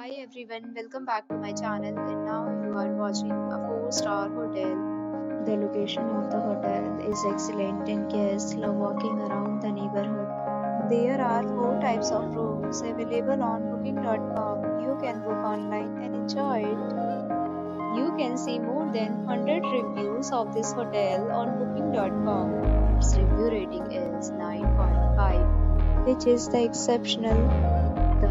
Hi everyone, welcome back to my channel and now you are watching a 4-star hotel. The location of the hotel is excellent and guests love walking around the neighborhood. There are 4 types of rooms available on booking.com. You can book online and enjoy it. You can see more than 100 reviews of this hotel on booking.com. Its review rating is 9.5 which is the exceptional.